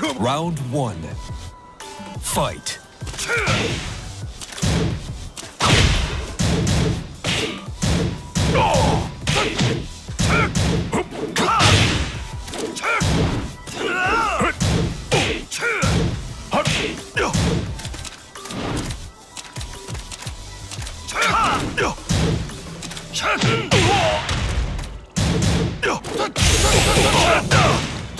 Round one. Fight.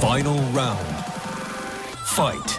Final round. Fight.